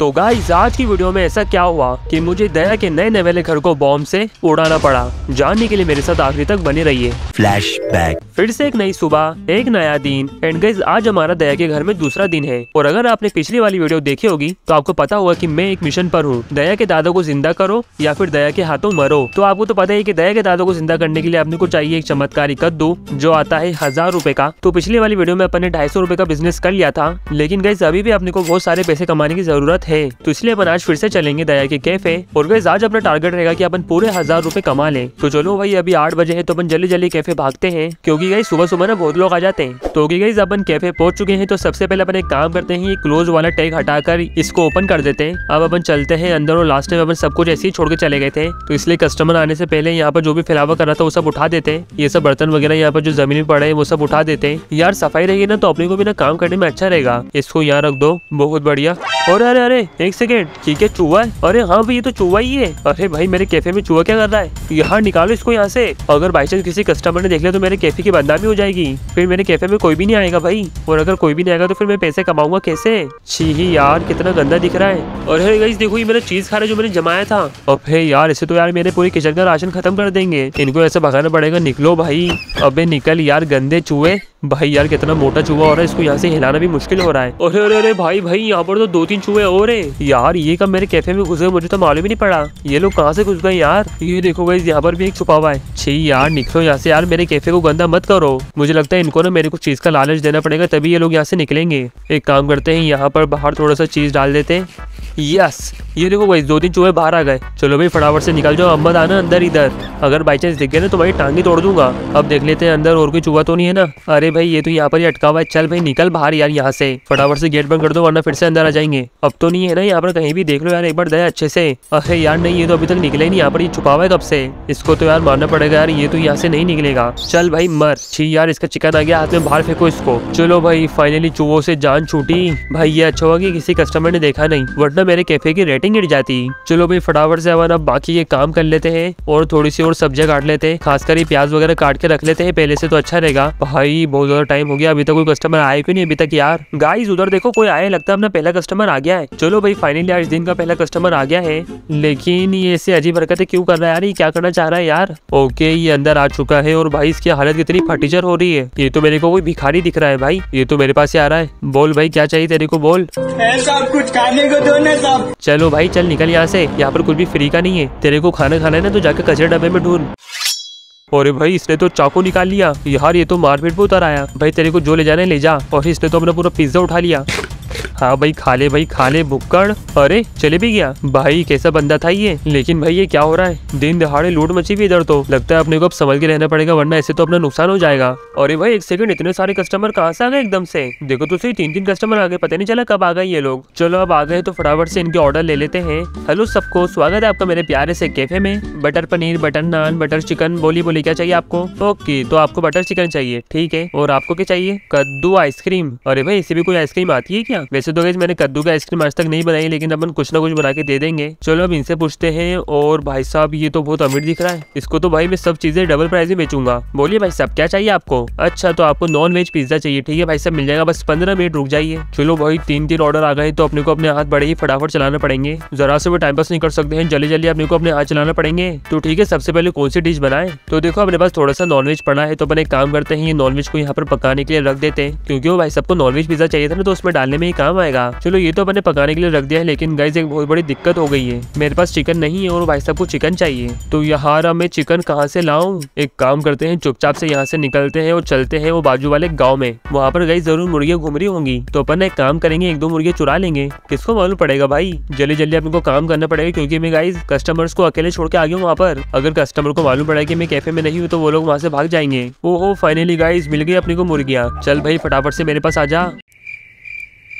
तो गाइस आज की वीडियो में ऐसा क्या हुआ कि मुझे दया के नए नए वाले घर को बॉम्ब से उड़ाना पड़ा। जानने के लिए मेरे साथ आखिरी तक बने रहिए। फ्लैशबैक फिर से एक नई सुबह एक नया दिन। एंड गाइस आज हमारा दया के घर में दूसरा दिन है। और अगर आपने पिछली वाली वीडियो देखी होगी तो आपको पता होगा कि मैं एक मिशन पर हूँ। दया के दादा को ज़िंदा करो या फिर दया के हाथों मरो। तो आपको तो पता है की दया के दादा को ज़िंदा करने के लिए आपने को चाहिए एक चमत्कारी कद्दू जो आता है हज़ार रूपए का। तो पिछली वाली वीडियो में अपन ने ढाई सौ रूपए का बिज़नेस कर लिया था। लेकिन गाइस अभी भी अपने को बहुत सारे पैसे कमाने की ज़रूरत है। तो इसलिए अपन आज फिर से चलेंगे दया के कैफ़े और गाइस आज अपना टारगेट रहेगा कि अपन पूरे हज़ार रूपए कमा ले। तो चलो भाई, अभी आठ बजे है तो अपन जल्दी जल्दी कैफ़े भागते हैं, क्योंकि गाइस सुबह सुबह ना बहुत लोग आ जाते हैं। तो गाइस अपन कैफ़े पहुँच चुके हैं तो सबसे पहले अपन एक काम करते हैं क्लोज वाला टैग हटाकर इसको ओपन कर देते हैं। अब अपन चलते हैं अंदर और लास्ट टाइम अपन सब कुछ ऐसे ही छोड़ के चले गए थे। तो इसलिए कस्टमर आने से पहले यहाँ पर जो भी फैलावा कर रहा था वो सब उठा देते हैं। ये सब बर्तन वगैरह यहाँ पर जो ज़मीन पड़े हैं वो सब उठा देते हैं। यार, सफ़ाई रहेगी ना तो अपने को भी ना काम करने में अच्छा रहेगा। इसको यहाँ रख दो, बहुत बढ़िया। और अरे अरे एक सेकेंड ठीक है, चूहा है। अरे हाँ भाई, ये तो चूहा ही है। अरे भाई, मेरे कैफ़े में चूहा क्या कर रहा है? यहाँ निकालो इसको यहाँ से। अगर बाई चांस किसी कस्टमर ने देख लिया तो मेरे कैफ़े की बदनामी हो जाएगी। फिर मेरे कैफ़े में कोई भी नहीं आएगा भाई। और अगर कोई भी नहीं आएगा तो फिर मैं पैसे कमाऊँगा कैसे? छी ही यार, कितना गंदा दिख रहा है। और अरे गाइस देखो ये मेरा चीज़ खा रहा है जो मैंने जमाया था। अबे यार, इसे तो यार मेरे पूरे किचन का राशन खत्म कर देंगे। इनको ऐसे भगाना पड़ेगा, निकलो भाई। अबे निकल यार, गंदे चूहे। भाई यार, कितना मोटा चूहा हो रहा है, इसको यहाँ से हिलाना भी मुश्किल हो रहा है। अरे अरे अरे, भाई भाई, यहाँ पर तो दो तीन चूहे और हैं यार, ये कब मेरे कैफ़े में घुस गए मुझे तो मालूम ही नहीं पड़ा। ये लोग कहाँ से घुस गए यार? ये देखो भाई यहाँ पर भी एक छुपा हुआ है। छी यार, निकलो यहाँ से। यार, मेरे कैफ़े को गंदा मत करो। मुझे लगता है इनको ना मेरे को चीज़ का लालच देना पड़ेगा, तभी ये लोग यहाँ से निकलेंगे। एक काम करते हैं, यहाँ पर बाहर थोड़ा सा चीज़ डाल देते हैं। यस ये देखो भाई दो तीन चूहे बाहर आ गए। चलो भाई, फटाफट से निकल जाओ। अम्मद आना अंदर इधर। अगर बाई चांस दिख गए ना तो भाई टांगी तोड़ दूँगा। अब देख लेते हैं, अंदर और कोई चूहा तो नहीं है ना? अरे भाई, ये तो यहाँ पर ही अटका हुआ है। चल भाई, निकल बाहर यार यहाँ से। फटाफट से गेट बंद कर दो, वरना फिर से अंदर आ जाएँगे। अब तो नहीं है ना, यहाँ पर कहीं भी देख लो यार, एक बार दया अच्छे से। अरे यार, नहीं, ये तो अभी तक निकला नहीं, यहाँ पर ये छुपा हुआ है कब से? इसको तो यार मारना पड़ेगा यार, ये तो यहाँ से नहीं निकलेगा। चल भाई, मर। छी यार, इसका चिकन आ गया, हाथ में बाहर फेंको इसको। चलो भाई फाइनली चूहों से जान छूटी। भाई, ये अच्छा हुआ कि किसी कस्टमर ने देखा नहीं, वरना मेरे कैफ़े की रेटिंग गिर जाती। चलो भाई, फटाफट से अब बाकी के काम कर लेते हैं, और थोड़ी सी और सब्ज़ियाँ काट लेते हैं, खासकर ये प्याज वगैरह काट के रख लेते हैं, पहले से तो अच्छा रहेगा। भाई, बहुत ज़्यादा टाइम हो गया, अभी तक कोई कस्टमर आए क्यों नहीं अभी तक यार? गाइस उधर देखो, कोई आया लगता है अपना पहला कस्टमर आ गया है। चलो भाई फाइनली आज दिन का पहला कस्टमर आ गया है। लेकिन ये ऐसे अजीब हरकतें क्यों कर रहा है यार? ये क्या करना चाह रहा है यार? ओके ये अंदर आ चुका है और भाई इसकी हालत कितनी फटीचर हो रही है। ये तो मेरे को कोई भिखारी दिख रहा है भाई। ये तो मेरे पास ही आ रहा है। बोल भाई, क्या चाहिए तेरे को? बोल। कुछ खाने को दो ना चलो भाई, चल निकल यहाँ से। यहाँ पर कुछ भी फ्री का नहीं है। तेरे को खाना खाना है ना तो जाके कचरे डब्बे में ढूंढ। अरे भाई, इसने तो चाकू निकाल लिया। यार, ये तो मारपीट पे उतर आया। भाई, तेरे को जो ले जाना है, ले जा। और इसने तो अपना पूरा पिज्जा उठा लिया। हाँ भाई, खा ले भाई, खा ले भुक्कड़ अरे, चले भी गया। भाई, कैसा बंदा था ये? लेकिन भाई, ये क्या हो रहा है? दिन दहाड़े लूट मची भी इधर तो। लगता है अपने को अब समझ के रहना पड़ेगा, वरना ऐसे तो अपना नुकसान हो जाएगा। अरे भाई, एक सेकंड इतने सारे कस्टमर कहाँ से आ गए एकदम से? देखो तो सही तीन तीन कस्टमर आ गए, पता नहीं चला कब आ गए ये लोग। चलो, अब आ गए तो फटाफट से इनके ऑर्डर ले लेते हैं। हेलो सबको, स्वागत है आपका मेरे प्यारे से कैफ़े में। Butter paneer butter naan butter chicken बोली बोली क्या चाहिए आपको? ओके तो आपको बटर चिकन चाहिए, ठीक है? और आपको क्या चाहिए? कद्दू आइसक्रीम अरे भाई इसे भी कोई आइसक्रीम आती है क्या? वैसे तो मैंने कद्दू का आइसक्रीम आज तक नहीं बनाई, लेकिन अपन कुछ ना कुछ बना के दे देंगे। चलो अब इनसे पूछते हैं, और भाई साहब, ये तो बहुत अमीर दिख रहा है। इसको तो भाई मैं सब चीज़ें डबल प्राइस में बेचूँगा। बोलिए भाई साहब, क्या चाहिए आपको? अच्छा तो आपको नॉन वेज पिज्जा चाहिए, ठीक है भाई साहब, मिल जाएगा, बस पंद्रह मिनट रुक जाइए। चलो भाई तीन तीन ऑर्डर आ गए तो अपने को अपने हाथ बड़े ही फटाफट चलाना पड़ेंगे। जरा से भी टाइम पास नहीं कर सकते हैं जल्दी जल्दी अपने को अपने हाथ चलाना पड़ेंगे। तो ठीक है, सबसे पहले कौन सी डिश बनाए? तो देखो, अपने पास थोड़ा सा नॉनवेज पड़ा है तो अपन एक काम करते हैं, ये नॉनवेज को यहाँ पर पकाने के लिए रख देते हैं। क्योंकि वो भाई सबको नॉनवेज पिज्जा चाहिए था ना तो उसमें डालने में ही काम आएगा। चलो, ये तो अपने पकाने के लिए रख दिया है, लेकिन गाइस एक बहुत बड़ी दिक्कत हो गई है। मेरे पास चिकन नहीं है और भाई साहब को चिकन चाहिए। तो यहाँ मैं चिकन कहाँ से लाऊं? एक काम करते हैं, चुपचाप से यहाँ से निकलते हैं और चलते हैं वो बाजू वाले गाँव में। वहाँ पर गई ज़रूर मुर्गियाँ घूम रही होंगी। तो अपन एक काम करेंगे, एक दो मुर्गियाँ चुरा लेंगे। किसको मालूम पड़ेगा भाई? जल्दी जल्दी अपने को काम करना पड़ेगा, क्योंकि मैं गाइस कस्टमर्स को अकेले छोड़ के आ गया हूँ वहाँ पर। अगर कस्टमर को मालूम पड़ा कि मैं कैफ़े में नहीं हूँ तो वो लोग वहाँ से भाग जाएँगे। ओहो फाइनली गाइज़ मिल गई अपने को मुर्गियाँ। चल भाई, फटाफट से मेरे पास आ जा।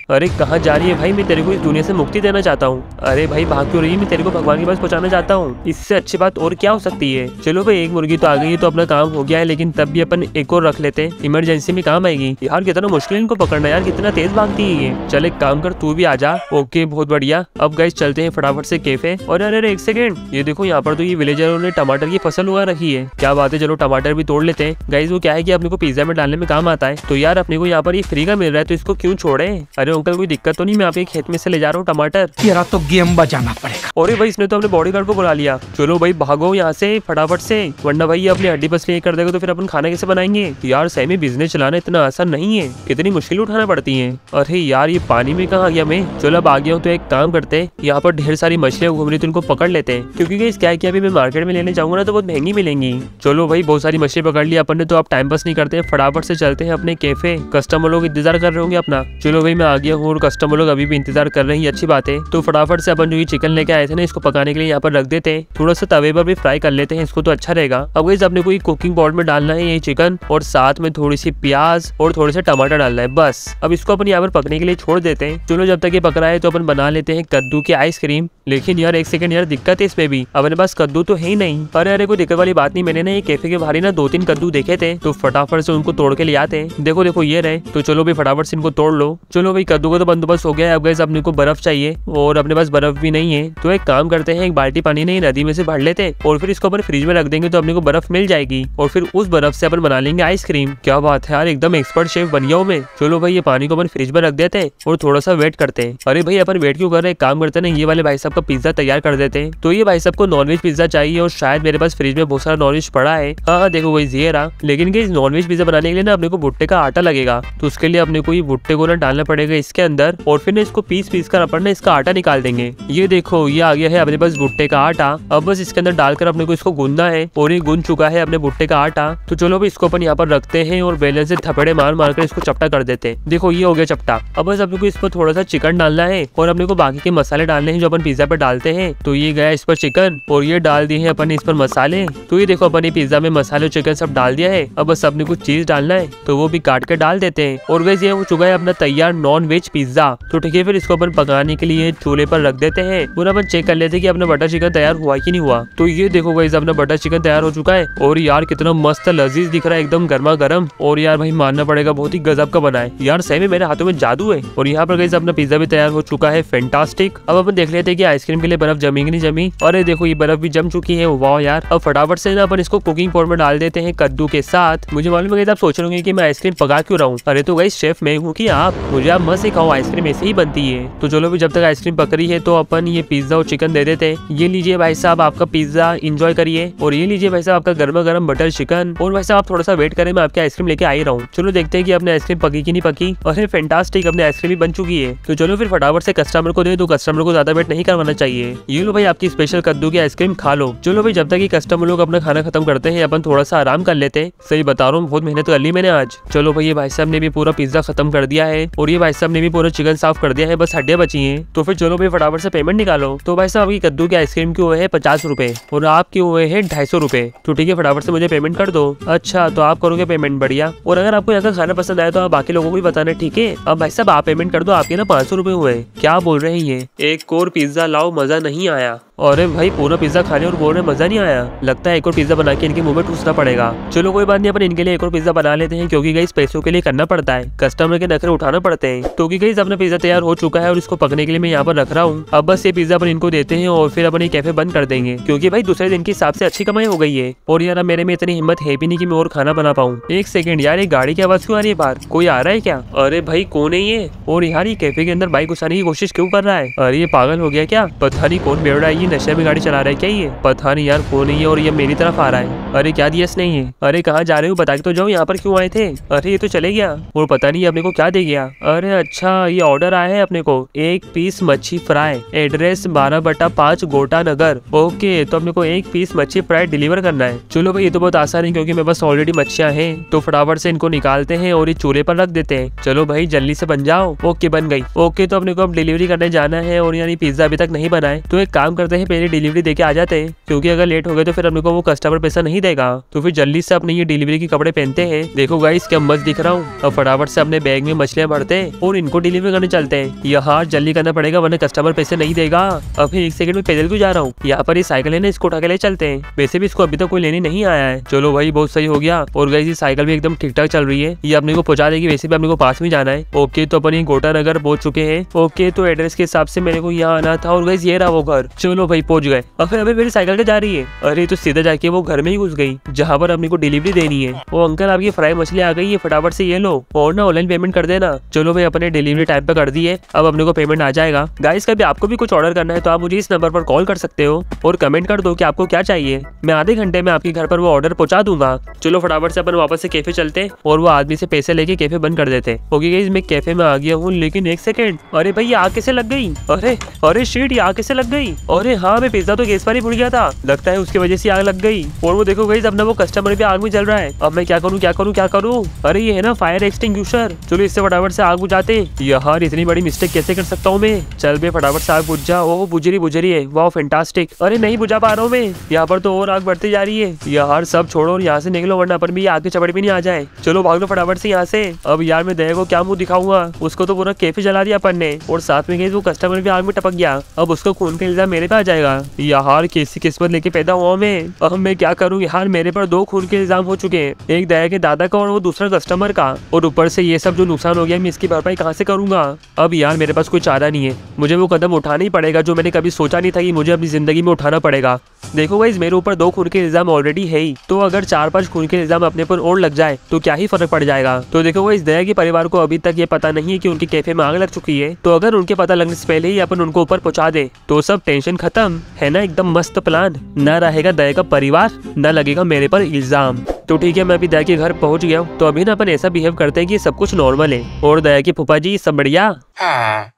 अरे कहाँ जा रही है भाई? मैं तेरे को इस दुनिया से मुक्ति देना चाहता हूँ। अरे भाई, भाग क्यों रही है? मैं तेरे को भगवान के पास पहुँचाना चाहता हूँ। इससे अच्छी बात और क्या हो सकती है? चलो भाई, एक मुर्गी तो आ गई है तो अपना काम हो गया है, लेकिन तब भी अपन एक और रख लेते हैं। इमरजेंसी में काम आएगी। यार, कितना मुश्किल इनको पकड़ना, यार, कितना तेज भागती है चल एक काम कर, तू भी आ जा। ओके, बहुत बढ़िया। अब गाइस चलते हैं फटाफट से कैफ़े और अरे अरे, एक सेकेंड ये देखो, यहाँ पर तो ये विलेजरों ने टमाटर की फ़सल उगा रखी है। क्या बात है, चलो टमाटर भी तोड़ लेते हैं। गाइस वो क्या है कि अपने को पिज्जा में डालने में काम आता है। तो यार, अपने को यहाँ पर ये फ्री का मिल रहा है तो इसको क्यों छोड़े? अरे अंकल कोई दिक्कत तो नहीं मैं आपके खेत में से ले जा रहा हूँ टमाटर। तेरा तो गेम बजाना पड़ेगा। अरे भाई इसने तो अपने बॉडी गार्ड को बुला लिया। चलो भाई भागो यहाँ से फटाफट से। वरना भाई ये अपनी हड्डी पसली कर देगा तो फिर अपन खाना कैसे बनाएँगे? यार सही में बिज़नेस चलाना इतना आसान नहीं है। कितनी मुश्किल उठाना पड़ती है। अरे यार ये पानी में कहाँ गया मैं? चलो अब आ गया हूँ तो एक काम करते हैं। यहाँ पर ढेर सारी मछलियाँ घूम रही तो उनको पकड़ लेते हैं। क्योंकि क्या है अभी मैं मार्केट में लेने जाऊँगा ना तो बहुत महँगी मिलेंगी। चलो भाई बहुत सारी मछली पकड़ ली अपन ने तो आप टाइम पास नहीं करते फटाफट से चलते हैं अपने कैफ़े कस्टमर लोग इंतज़ार कर रहे होंगे अपना। चलो भाई मैं आ गया हूँ और कस्टमर लोग अभी भी इंतज़ार कर रहे हैं, ये अच्छी बात है। तो फटाफट से अपन जो ये चिकन लेके आए थे ना, इसको पकाने के लिए यहाँ पर रख देते हैं। थोड़ा सा तवे पर भी फ्राई कर लेते हैं, इसको तो अच्छा रहेगा। अब गाइस अपने को कुकिंग पॉट में डालना है ये चिकन और साथ में थोड़ी सी प्याज और थोड़े से टमाटर डालना है, बस। अब इसको अपन यहाँ पर पकने के लिए छोड़ देते हैं। चलो, जब तक ये पक रहा है तो अपन बना लेते हैं कद्दू की आइसक्रीम लेकिन यार, एक सेकंड यार, दिक्कत है इसमें भी। अपने पास कद्दू तो है ही नहीं। अरे अरे कोई दिक्कत वाली बात नहीं। मैंने ना ये कैफ़े के बाहर ही ना दो तीन कद्दू देखे थे। तो फटाफट से उनको तोड़ के ले आते हैं। देखो देखो, ये रहे। तो चलो भाई, फटाफट से इनको तोड़ लो। चलो भाई कद्दू का तो बंदोबस्त हो गया है। अब गैस अपने को बर्फ़ चाहिए और अपने पास बर्फ़ भी नहीं है। तो एक काम करते हैं, एक बाल्टी पानी नहीं, नदी में से भर लेते हैं और फिर इसको अपन फ्रिज में रख देंगे तो अपने को बर्फ़ मिल जाएगी। और फिर उस बर्फ़ से अपन बना लेंगे आइसक्रीम क्या बात है यार, एकदम एक्सपर्ट शेफ बन गया हूँ मैं। चलो भाई, ये पानी को अपन फ्रिज में रख देते और थोड़ा सा वेट करते हैं। अरे भाई, अपन वेट क्यों कर रहे हैं? काम करते ना, ये वाले भाई साहब का पिज्जा तैयार कर देते हैं। तो ये भाई साहब को नॉनवेज पिज्जा चाहिए और शायद मेरे पास फ्रिज में बहुत सारा नॉनवेज पड़ा है। हाँ हाँ देखो वही ये रहा। लेकिन नॉनवेज पिज्जा बनाने के लिए ना अपने को भुट्टे का आटा लगेगा। तो उसके लिए अपने को ये भुट्टे को ना डालना पड़ेगा इसके अंदर और फिर इसको पीस पीस कर अपन इसका आटा निकाल देंगे। ये देखो, ये आ गया है अपने पास भुट्टे का आटा। अब बस इसके अंदर डालकर अपने को इसको गूंदना है और ये गूंद चुका है अपने भुट्टे का आटा। तो चलो इसको अपन यहाँ पर रखते हैं और बेलन से थपड़े मार मार कर इसको चपटा कर देते हैं। देखो, ये हो गया चपटा। अब बस अपने को इस पर थोड़ा सा चिकन डालना है और अपने को बाकी के मसाले डालने हैं जो अपन पिज्जा पे डालते हैं। तो ये गया इस पर चिकन और ये डाल दिए हैं अपन इस पर मसाले। तो ये देखो, अपन पिज्जा में मसाले और चिकन सब डाल दिया है। अब बस अपने को चीज़ डालना है। तो वो भी काट के डाल देते हैं। और वैसे ये हो चुका है अपना तैयार नॉन वेज पिज्जा। तो ठीक है, फिर इसको अपन पकाने के लिए चूल्हे पर रख देते हैं। और अपन चेक कर लेते हैं कि अपना बटर चिकन तैयार हुआ कि नहीं हुआ। तो ये देखो गाइस अपना बटर चिकन तैयार हो चुका है। और यार कितना मस्त लजीज दिख रहा है, एकदम गर्मा गर्म और यार भाई, मानना पड़ेगा, बहुत ही गजब का बना है। यार सही में मेरे हाथों में जादू है। और यहाँ पर गई अपना पिज्जा भी तैयार हो चुका है फैंटास्टिक अब अपन देख लेते हैं कि आइसक्रीम के लिए बर्फ़ जमी नहीं जमी। और ये देखो, ये बर्फ़ भी जम चुकी है। वाह यार। अब फटाफट से ना अपन इसको कुकिंग पॉट में डाल देते हैं कद्दू के साथ। मुझे मालूम है आप सोच रहे होंगे कि मैं आइसक्रीम पका क्यों रहा हूँ? अरे तो गई शेफ मैं हूँ कि आप? मुझे आप मत सिखाओ आइसक्रीम ऐसे ही बनती है। तो चलो भी जब तक आइसक्रीम पक रही है तो अपन ये पिज्जा और चिकन दे देते ये लीजिए भाई साहब, आपका पिज्जा इंजॉय करिए। और ये लीजिए भाई साहब, आपका गर्मा गर्म बटर चिकन और भाई साहब, आप थोड़ा सा वेट करें, मैं आपकी आइसक्रीम लेके आ ही रहा हूँ। चलो देखते हैं कि अपने आइसक्रीम पकी की नहीं पकी। और फैंटास्टिक अपने आइसक्रीम भी बन चुकी है। तो चलो फिर फटाफट से कस्टमर को दे दो कस्टमर को ज़्यादा वेट नहीं करवाना चाहिए। ये लो भाई, आपकी स्पेशल कद्दू की आइसक्रीम खा लो। चलो भाई, जब तक कस्टमर लोग अपना खाना खत्म करते हैं, अपन थोड़ा सा आराम कर लेते सही बता रहा हूँ, बहुत मेहनत कर ली मैंने आज। चलो भाई, ये भाई साहब ने भी पूरा पिज्जा खत्म कर दिया है। और ये भाई साहब ने भी पूरा चिकन साफ़ कर दिया है, बस हड्डियाँ बची हैं। तो फिर चलो भाई, फटाफट से पेमेंट निकालो। तो भाई साहब, आपकी कद्दू की आइसक्रीम के हुए है पचास रूपए और आपके हुए है ढाई सौ रूपए। तो ठीक है, फटाफट से मुझे पेमेंट कर दो। अच्छा तो आप करोगे पेमेंट बढ़िया। और अगर आपको यहाँ का खाना पसंद आया तो आप बाकी लोगों को भी बताना, ठीक है? अब भाई साहब, आप पेमेंट कर दो, आपके ना पाँच सौ रूपए हुए क्या बोल रहे हैं ये? एक और पिज्जा लाओ, मज़ा नहीं आया। अरे भाई, पूरा पिज्जा खाने और बोलने मज़ा नहीं आया। लगता है एक और पिज्जा बना के इनके मुँह में ठूसना पड़ेगा। चलो कोई बात नहीं, अपन इनके लिए एक और पिज्जा बना लेते हैं, क्योंकि गई पैसों के लिए करना पड़ता है। कस्टमर के नखरे उठाना पड़ते हैं। तो गई अपना पिज्जा तैयार हो चुका है और इसको पकने के लिए मैं यहाँ पर रख रहा हूँ। अब बस ये पिज्जा अपन इनको देते हैं और फिर अपन ये कैफ़े बंद कर देंगे। क्योंकि भाई, दूसरे दिन की हिसाब से अच्छी कमाई हो गई है। और यार मेरे में इतनी हिम्मत है भी नहीं की मैं और खाना बना पाऊँ। एक सेकंड यार, ये गाड़ी की आवाज़ क्यों आ रही है बाहर? कोई आ रहा है क्या? अरे भाई, कौन है ये? और यार, ये कैफ़े के अंदर बाइक घुसाने की कोशिश क्यों कर रहा है? अरे, ये पागल हो गया क्या? पता नहीं कौन बेवड़ा है ये नशे में गाड़ी चला रहा है क्या ये? पता नहीं यार, कौन है और ये मेरी तरफ़ आ रहा है। अरे, क्या दिया इसने ये? अरे, कहाँ जा रहे हो? बता के तो जाओ, यहाँ पर क्यों आए थे? अरे, ये तो चले गया। और पता नहीं अपने को क्या दे गया? अरे अच्छा ये ऑर्डर आया है अपने को। एक पीस मच्छी फ्राई एड्रेस बारह बटा पाँच गोटा नगर। ओके तो अपने को एक पीस मच्छी फ्राई डिलीवर करना है। चलो भाई, ये तो बहुत आसान है, क्योंकि मेरे पास ऑलरेडी मच्छियाँ हैं। तो फटाफट से इनको निकालते हैं और ये चूल्हे पर रख देते हैं। चलो भाई, जल्दी से बन जाओ। ओके बन गई। ओके तो अपने को अब डिलीवरी करने जाना है और यानी पिज्जा अभी तक नहीं बनाए तो एक काम करते हैं, पहले डिलीवरी देके आ जाते हैं। क्योंकि अगर लेट हो गए तो फिर अपने को वो कस्टमर पैसा नहीं देगा। तो फिर जल्दी से अपने ये डिलीवरी के कपड़े पहनते हैं। देखो गाइस क्या मस्त दिख रहा हूँ। अब फटाफट से अपने बैग में मछलियाँ भरते हैं और इनको डिलीवरी करने चलते हैं। यहाँ जल्दी करना पड़ेगा, वरना कस्टमर पैसे नहीं देगा। अभी एक सेकंड में पैदल क्यों जा रहा हूँ? यहाँ पर ये साइकिल है ना, इसको उठा के ले चलते हैं। वैसे भी इसको अभी तक कोई लेने नहीं आया है। चलो भाई, बहुत सही हो गया। और ये साइकिल भी एकदम ठीक ठाक चल रही है। ये अपने को पहुँचा देगी, वैसे भी अपने को पास में जाना है। ओके तो अपन ये गोटा नगर पहुँच चुके हैं। ओके तो एड्रेस के हिसाब से मेरे को यहाँ आना था। और गई ये रहा वो घर। चलो भाई, पहुँच गए। अब अभी मेरी साइकिल जा रही है। अरे तो सीधा जाके वो घर में ही घुस गई, जहाँ पर अपने को डिलीवरी देनी है। वो अंकल आपकी फ्राई मछली आ गई है, फटाफट से ये लो। और ना ऑनलाइन पेमेंट कर देना। चलो भाई, अपने मैंने डिलीवरी टाइम पे कर दी है, अब अपने को पेमेंट आ जाएगा। गाइस कभी आपको भी कुछ ऑर्डर करना है तो आप मुझे इस नंबर पर कॉल कर सकते हो और कमेंट कर दो कि आपको क्या चाहिए। मैं आधे घंटे में आपके घर पर वो ऑर्डर पहुँचा दूँगा। चलो फटाफट से अपन वापस से कैफ़े चलते और वो आदमी से पैसे लेके कैफ़े बंद कर देते। ओके गाइस मैं कैफ़े में आ गया हूँ, लेकिन एक सेकंड अरे भाई आग कैसे लग गई? अरे अरे शीट ये आग कैसे लग गई? अरे हाँ मैं पिज्जा तो गैस पर ही भूल गया था। लगता है उसकी वजह से आग लग गई। और वो देखो गई अपना वो कस्टमर भी आग में चल रहा है। अब मैं क्या करूँ क्या करूँ क्या करूँ? अरे ये है ना फायर एक्सटिंग्विशर चलो इससे फटाफट से आग बुझाते यार, इतनी बड़ी मिस्टेक कैसे कर सकता हूँ मैं? चल बे, फटाफट से आग बुझ जा। ओ, बुझरी बुझरी है। वाह फैंटास्टिक अरे, नहीं बुझा पा रहा हूँ मैं। यहाँ पर तो और आग बढ़ती जा रही है। यार, सब छोड़ो और यहाँ से निकलो, वरना पर भी आग की चपड़ भी नहीं आ जाए। चलो, भाग लो फटाफट से यहाँ से। अब यार, मैं दया को क्या मुँह दिखाऊँगा? उसको तो पूरा कैफ़े जला दिया अपन ने। और साथ में गई वो कस्टमर भी आग में टपक गया। अब उसको खून का इल्ज़ाम मेरे पे आ जाएगा। यार, कैसी किस्मत लेके पैदा हुआ मैं। अब मैं क्या करूँ? यार, मेरे पर दो खून के इल्ज़ाम हो चुके हैं। एक दया के दादा का और वो दूसरा कस्टमर का। और ऊपर से ये सब जो नुकसान हो गया, मैं इसकी भरपाई कहाँ से करूँगा? अब यार, मेरे पास कोई चारा नहीं है। मुझे वो कदम उठाना ही पड़ेगा जो मैंने कभी सोचा नहीं था कि मुझे अपनी ज़िंदगी में उठाना पड़ेगा। देखो गाइज़ मेरे ऊपर दो खून के इल्ज़ाम ऑलरेडी है ही। तो अगर चार पाँच खून के इल्ज़ाम अपने पर और लग जाए तो क्या ही फ़र्क पड़ जाएगा? तो देखो गाइज़ दया के परिवार को अभी तक ये पता नहीं है कि उनके कैफ़े में आग लग चुकी है। तो अगर उनके पता लगने से पहले ही अपन उनको ऊपर पहुँचा दे तो सब टेंशन खत्म, है ना? एकदम मस्त प्लान न रहेगा दया का परिवार, न लगेगा मेरे पर इल्ज़ाम। तो ठीक है मैं अभी दया के घर पहुँच गया हूँ। तो अभी ना अपन ऐसा बिहेव करते हैं कि सब कुछ नॉर्मल है। और दया की फूफा जी सब बढ़िया?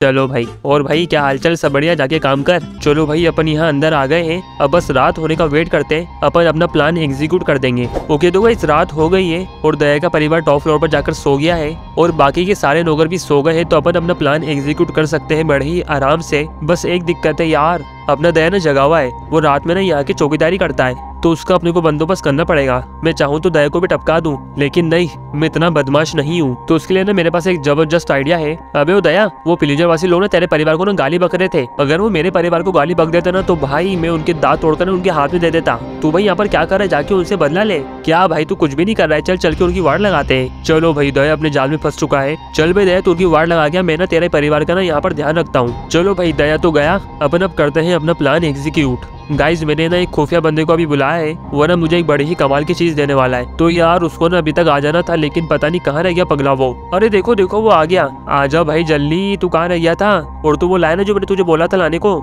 चलो भाई। और भाई क्या हालचाल सब बढ़िया? जाके काम कर। चलो भाई अपन यहाँ अंदर आ गए हैं। अब बस रात होने का वेट करते हैं। अपन अपना प्लान एग्जीक्यूट कर देंगे। ओके तो भाई रात हो गई है और दया का परिवार टॉप फ्लोर पर जाकर सो गया है। और बाकी के सारे नौकर भी सो गए हैं तो अपन अपना प्लान एग्जीक्यूट कर सकते हैं बड़े ही आराम से। बस एक दिक्कत है यार। अपना दया ना जगा हुआ है। वो रात में ना यहाँ की चौकीदारी करता है। तो उसका अपने को बंदोबस्त करना पड़ेगा। मैं चाहूँ तो दया को भी टपका दूँ, लेकिन नहीं, मैं इतना बदमाश नहीं हूँ। तो उसके लिए ना मेरे पास एक ज़बरदस्त आइडिया है। अबे वो दया, वो पिलीजर वासी लोग ना तेरे परिवार को ना गाली बक रहे थे। अगर वो मेरे परिवार को गाली बक देते ना तो भाई मैं उनके दाँत तोड़कर उनके हाथ में दे देता। तू भाई यहाँ पर क्या कर रहा है? जाके उनसे बदला ले। क्या भाई तू कुछ भी नहीं कर रहा है? चल चल के उनकी वार्ड लगाते हैं। चलो भाई, दया अपने जाल में फंस चुका है। चल भाई, दया, तू उनकी वार्ड लगा गया मैं ना तेरे परिवार का ना यहाँ पर ध्यान रखता हूँ। चलो भाई, दया तो गया। अपन अब करते हैं अपना प्लान एग्जीक्यूट गाइज़ मैंने ना एक खुफिया बंदे को अभी बुलाया है। वो ना मुझे एक बड़ी ही कमाल की चीज़ देने वाला है। तो यार, उसको ना अभी तक आ जाना था, लेकिन पता नहीं कहाँ रह गया पगला वो। अरे देखो देखो, वो आ गया। आ जाओ भाई, जल्दी। तू कहाँ रह गया था? और तू वो लाया ना जो मैंने तुझे बोला था लाने को?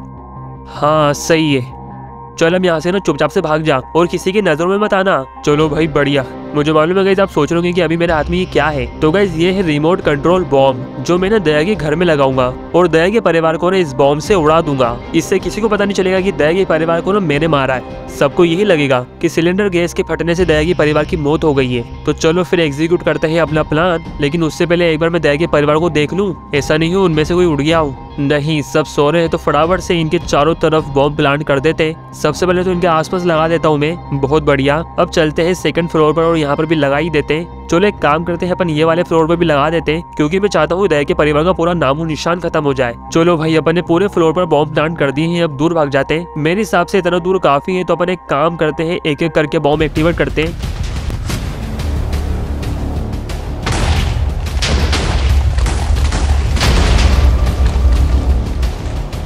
हाँ सही है। चल हम यहाँ से ना चुपचाप से भाग जा। और किसी की नज़रों में मत आना। चलो भाई, बढ़िया। मुझे मालूम है गाइज़ आप सोच रहे कि अभी मेरे हाथ में ये क्या है। तो गाइज़ ये है रिमोट कंट्रोल बॉम्ब जो मैं ना दया के घर में लगाऊँगा और दया के परिवार को ना इस बॉम्ब से उड़ा दूँगा। इससे किसी को पता नहीं चलेगा कि दया के परिवार को ना मैंने मारा है। सबको यही लगेगा कि सिलेंडर गैस के फटने से दया के परिवार की मौत हो गई है। तो चलो फिर एग्जीक्यूट करते हैं अपना प्लान लेकिन उससे पहले एक बार मैं दया के परिवार को देख लूँ। ऐसा नहीं हो, उनमें से कोई उड़ गया हो। नहीं, सब सो रहे हैं तो फटाफट से इनके चारों तरफ़ बॉम्ब प्लांट कर देते सबसे पहले तो इनके आसपास लगा देता हूँ मैं। बहुत बढ़िया। अब चलते हैं सेकंड फ्लोर पर और यहाँ पर भी लगा ही देते चलो एक काम करते हैं, अपन ये वाले फ्लोर पर भी लगा देते हैं, क्योंकि मैं चाहता हूँ दया के परिवार का पूरा नामो निशान खत्म हो जाए। चलो भाई, अपन ने पूरे फ्लोर पर बॉम्ब प्लांट कर दिए हैं, अब दूर भाग जाते हैं। मेरे हिसाब से इतना दूर काफ़ी है तो अपन एक काम करते हैं एक एक करके बॉम्ब एक्टिवेट करते हैं।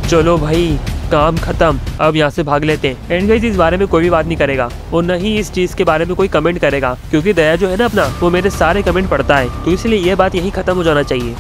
चलो भाई काम खत्म। अब यहाँ से भाग लेते हैं। एंड गाइस इस बारे में कोई भी बात नहीं करेगा। और न ही इस चीज़ के बारे में कोई कमेंट करेगा। क्योंकि दया जो है ना अपना, वो मेरे सारे कमेंट पढ़ता है। तो इसलिए ये बात यही खत्म हो जाना चाहिए।